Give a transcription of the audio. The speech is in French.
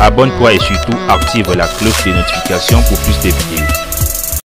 abonne-toi et surtout active la cloche de notification pour plus de vidéos.